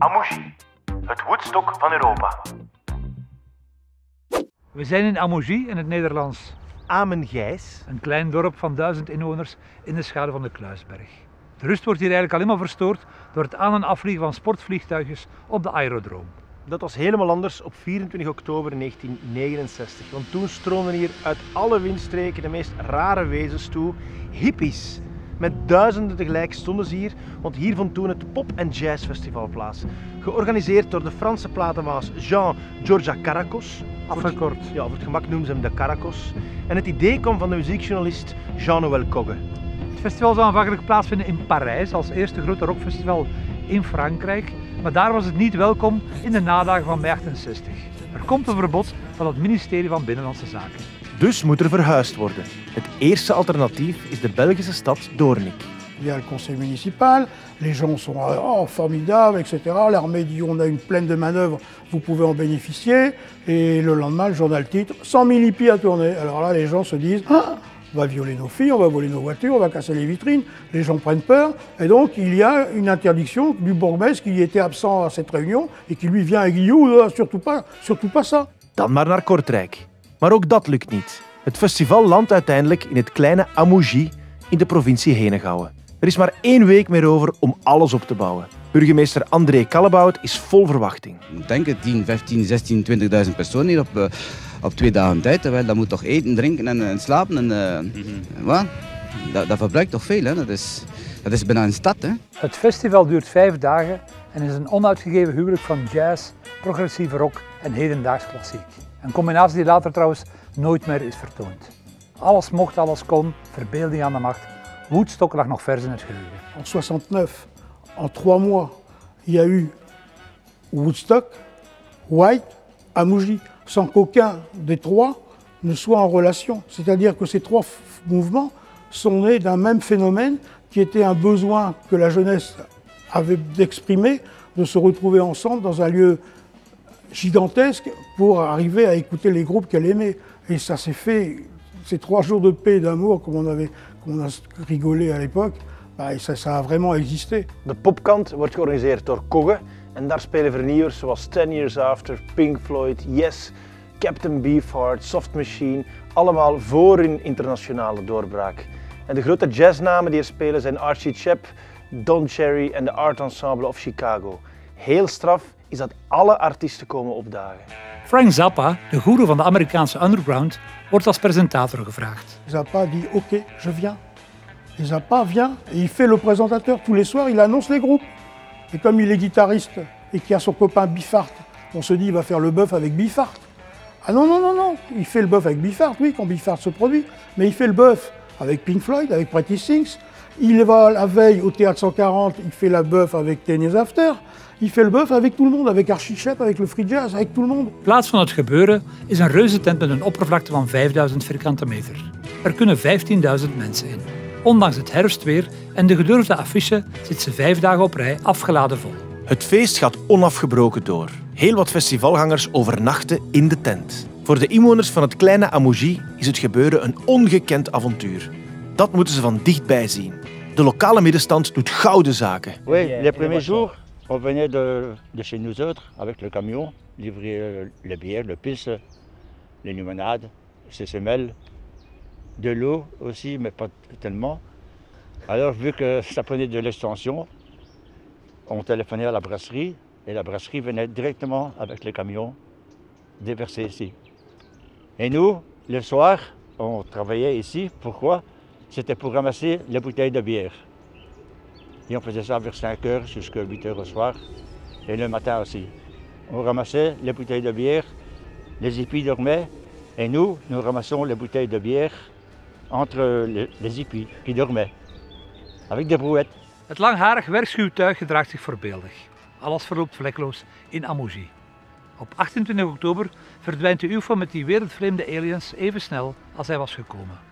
Amougy, het Woodstock van Europa. We zijn in Amougy in het Nederlands. Amengijs. Een klein dorp van duizend inwoners in de schaduw van de Kluisberg. De rust wordt hier eigenlijk alleen maar verstoord door het aan- en afvliegen van sportvliegtuigjes op de aerodroom. Dat was helemaal anders op 24 oktober 1969. Want toen stroomden hier uit alle windstreken de meest rare wezens toe. Hippies. Met duizenden tegelijk stonden ze hier, want hier vond toen het Pop and Jazz Festival plaats. Georganiseerd door de Franse platenbaas Jean Georgia Caracos. Afgekort. Ja, voor het gemak noemen ze hem de Caracos. En het idee kwam van de muziekjournalist Jean-Noël Cogge. Het festival zou aanvankelijk plaatsvinden in Parijs als eerste grote rockfestival in Frankrijk. Maar daar was het niet welkom in de nadagen van mei 68. Er komt een verbod van het ministerie van Binnenlandse Zaken. Dus moet er verhuisd worden. Het eerste alternatief is de Belgische stad Doornik. Il y a le conseil municipal, les gens sont oh, formidables, etc. L'armée dit on a une plaine de manœuvre, vous pouvez en bénéficier. Et le lendemain, le journal titre 100 000 hippies à tourner. Alors là, les gens se disent ah, on va violer nos filles, on va voler nos voitures, on va casser les vitrines. Les gens prennent peur. Et donc, il y a une interdiction du bourgmestre qui était absent à cette réunion et qui lui vient à Guillaume, surtout pas, surtout pas ça. Dan maar naar Kortrijk. Maar ook dat lukt niet. Het festival landt uiteindelijk in het kleine Amougy in de provincie Henegouwen. Er is maar één week meer over om alles op te bouwen. Burgemeester André Kallebout is vol verwachting. Ik denk het 10, 15, 16, 20.000 personen hier op, eh, op twee dagen tijd. Terwijl dat moet toch eten, drinken en, en slapen. En, eh, wat? Dat, dat verbruikt toch veel, hè? Dat, is, dat is bijna een stad. Hè? Het festival duurt vijf dagen en is een onuitgegeven huwelijk van jazz, progressieve rock en hedendaags klassiek. Een combinatie die later nooit meer is vertoond. Alles mocht, alles kon, verbeelding aan de macht. Woodstock lag nog vers in het. En 69, en trois mois, il y a eu Woodstock, White, Amougy, sans qu'aucun des trois ne soit en relation. C'est-à-dire que ces trois mouvements sont nés d'un même phénomène qui était un besoin que la jeunesse avait d'exprimer, de se retrouver ensemble dans un lieu gigantesque pour arriver à écouter les groupes qu'elle aimait. Et ça s'est fait, ces trois jours de paix et d'amour, comme on, avait, comme on a rigolé à l'époque, bah, ça, ça a vraiment existé. De popkant wordt georganiseerd door Cogge en daar spelen vernieuwers zoals Ten Years After, Pink Floyd, Yes, Captain Beefheart, Soft Machine, allemaal voor hun internationale doorbraak. En de grote jazznamen die er spelen zijn Archie Shepp, Don Cherry en de Art Ensemble of Chicago. Heel straf is dat alle artiesten komen opdagen. Frank Zappa, de goeroe van de Amerikaanse underground, wordt als presentator gevraagd. Zappa dit Ok, je viens. Et Zappa vient et il fait le présentateur. Tous les soirs, il annonce les groupes. Et comme il est guitariste et qu'il y a son copain Biffart, on se dit il va faire le bœuf avec Biffart. Ah non, non, non, non, il fait le bœuf avec Biffart, oui, quand Biffart se produit. Mais il fait le bœuf avec Pink Floyd, avec Pretty Things. Il va la veille au Théâtre 140, il fait la bœuf avec Ten Years After. Il fait le bœuf avec tout le monde, avec Archie Shepp, avec le free jazz, avec tout le monde. Plaats van het gebeuren is een reuzentent met een oppervlakte van 5000 vierkante meter. Er kunnen 15.000 mensen in. Ondanks het herfstweer en de gedurfde affiche zit ze vijf dagen op rij afgeladen vol. Het feest gaat onafgebroken door. Heel wat festivalgangers overnachten in de tent. Voor de inwoners van het kleine Amougy is het gebeuren een ongekend avontuur. Dat moeten ze van dichtbij zien. De lokale middenstand doet gouden zaken. Oui, les premiers jours, on venait de, de chez nous autres avec le camion, livrer les bières, le pisse, les limonades, ces semelles, de l'eau aussi, mais pas tellement. Alors, vu que ça prenait de l'extension, on téléphonait à la brasserie et la brasserie venait directement avec le camion déverser ici. Et nous, le soir, on travaillait ici. Pourquoi? C'était pour ramasser les bouteilles de bière. Et on faisait ça vers 5 heures jusqu'à 8 heures au soir. Et le matin aussi. On ramassait les bouteilles de bière, les hippies dormaient. Et nous, nous ramassons les bouteilles de bière entre les, les hippies qui dormaient. Avec des brouettes. Het langharig werkschuwtuig gedraagt zich voorbeeldig. Alles verloopt vlekloos in Amougy. Op 28 oktober verdwijnt de UFO met die wereldvreemde aliens even snel als hij was gekomen.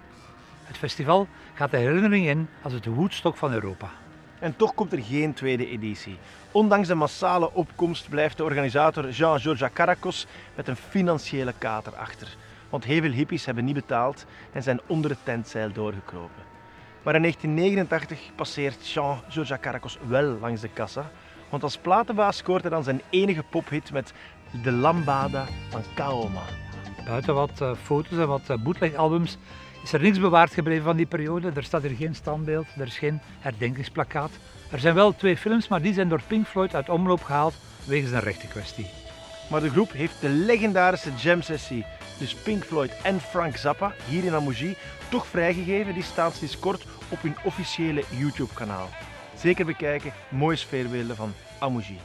Het festival gaat de herinnering in als het Woodstock van Europa. En toch komt er geen tweede editie. Ondanks de massale opkomst blijft de organisator Jean-Georges Caracos met een financiële kater achter. Want heel veel hippies hebben niet betaald en zijn onder het tentzeil doorgekropen. Maar in 1989 passeert Jean-Georges Caracos wel langs de kassa Want als platenbaas scoort hij dan zijn enige pophit met De Lambada van Kaoma. Buiten wat uh, foto's en wat uh, bootlegalbums is er niks bewaard gebleven van die periode. Er staat hier geen standbeeld, er is geen herdenkingsplakkaat. Er zijn wel twee films, maar die zijn door Pink Floyd uit omloop gehaald wegens een rechte kwestie. Maar de groep heeft de legendarische jam sessie, dus Pink Floyd en Frank Zappa, hier in Amougy, toch vrijgegeven. Die staat sinds kort op hun officiële YouTube kanaal. Zeker bekijken, mooie sfeerbeelden van Amougy.